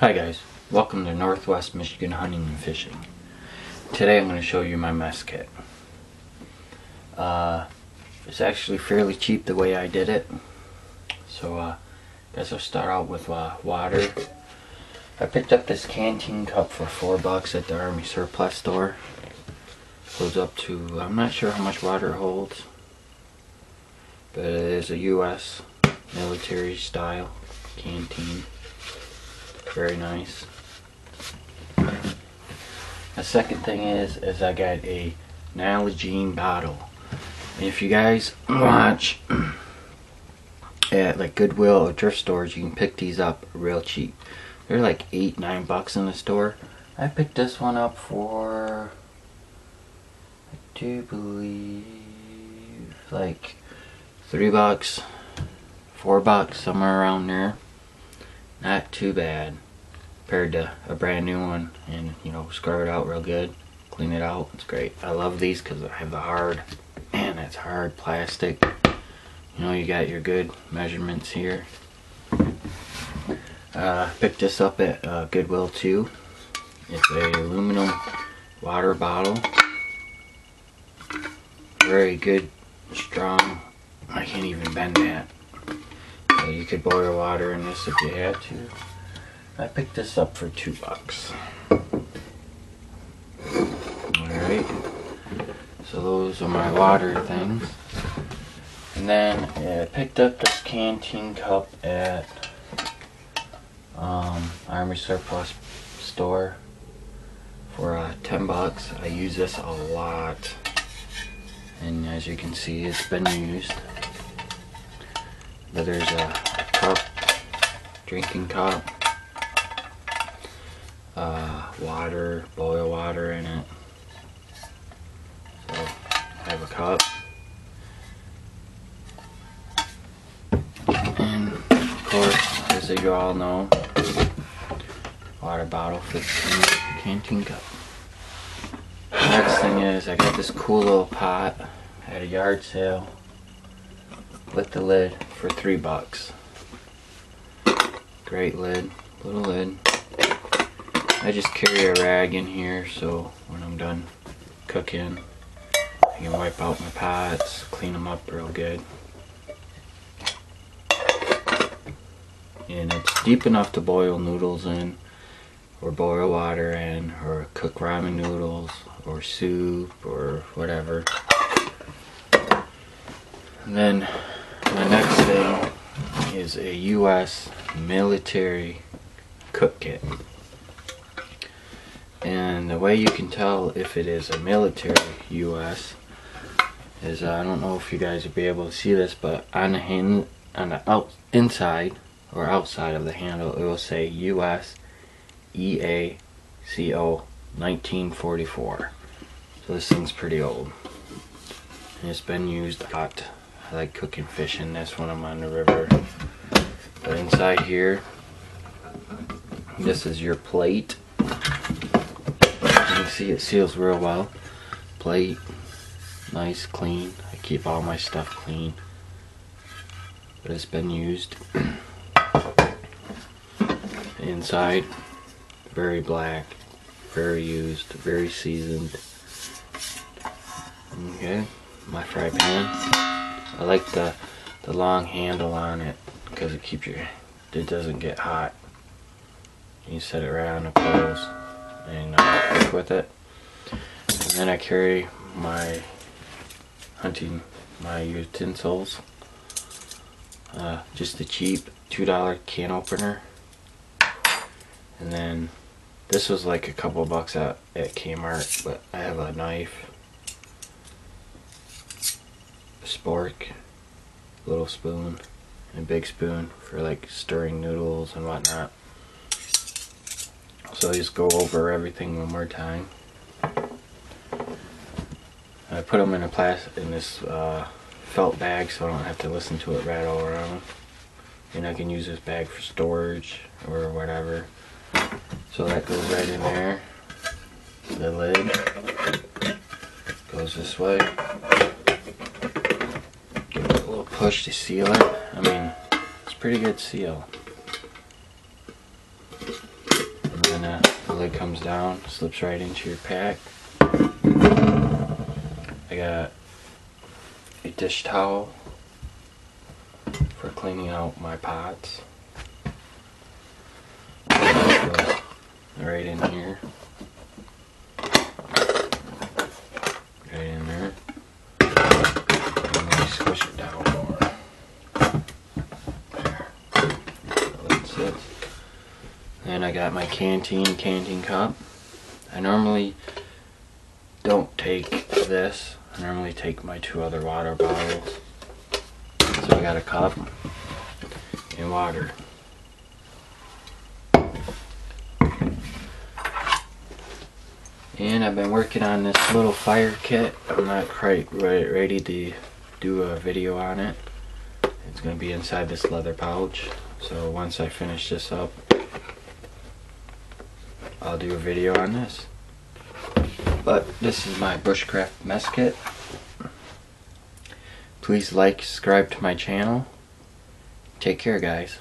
Hi guys, welcome to Northwest Michigan Hunting and Fishing. Today I'm going to show you my mess kit. Uh, it's actually fairly cheap the way I did it. So uh, guess I'll start out with uh, water. I picked up this canteen cup for four bucks at the Army Surplus store. Holds up to, I'm not sure how much water it holds. But it is a US military style canteen. Very nice. The second thing is, is I got a Nalgene bottle. And if you guys watch at like Goodwill or thrift stores, you can pick these up real cheap. They're like eight, nine bucks in the store. I picked this one up for, I do believe, like three bucks, four bucks, somewhere around there. Not too bad compared to a brand new one and you know scrub it out real good clean it out. It's great. I love these because I have the hard man that's hard plastic. You know you got your good measurements here. Uh, picked this up at uh, Goodwill too. It's a aluminum water bottle. Very good strong. I can't even bend that. So you could boil water in this if you had to I picked this up for two bucks. Alright. So those are my water things. And then I picked up this canteen cup at um, Army Surplus store for uh, 10 bucks. I use this a lot. And as you can see, it's been used. But there's a cup, drinking cup, uh, water, boil water in it. So I have a cup. And of course, as you all know, water bottle fits in the canteen cup. Next thing is I got this cool little pot at a yard sale with the lid for three bucks. Great lid, little lid. I just carry a rag in here so when I'm done cooking I can wipe out my pots, clean them up real good. And it's deep enough to boil noodles in or boil water in or cook ramen noodles or soup or whatever. And then the next thing is a US military cook kit. And the way you can tell if it is a military US is uh, I don't know if you guys will be able to see this, but on the hand on the out inside or outside of the handle it will say US EACO 1944. So this thing's pretty old. And it's been used a lot. I like cooking fish in this when I'm on the river. But inside here, this is your plate you can see it seals real well. Plate, nice, clean. I keep all my stuff clean. But it's been used. Inside, very black, very used, very seasoned. Okay, my fry pan. I like the the long handle on it because it keeps your it doesn't get hot. You set it right on the coals and uh, cook with it. And then I carry my hunting, my utensils. Uh, just a cheap $2 can opener. And then this was like a couple bucks at, at Kmart, but I have a knife, a spork, little spoon, and a big spoon for like stirring noodles and whatnot. So I just go over everything one more time. I put them in a plastic in this uh, felt bag so I don't have to listen to it rattle around. And I can use this bag for storage or whatever. So that goes right in there. The lid goes this way. Give it a little push to seal it. I mean, it's pretty good seal. Lid comes down, slips right into your pack. I got a dish towel for cleaning out my pots. Right in here. Right in there. And then squish it down more. There. That's it. Then I got my canteen canteen cup. I normally don't take this. I normally take my two other water bottles. So I got a cup and water. And I've been working on this little fire kit. I'm not quite ready to do a video on it. It's going to be inside this leather pouch. So once I finish this up, I'll do a video on this. But this is my bushcraft mess kit. Please like, subscribe to my channel. Take care, guys.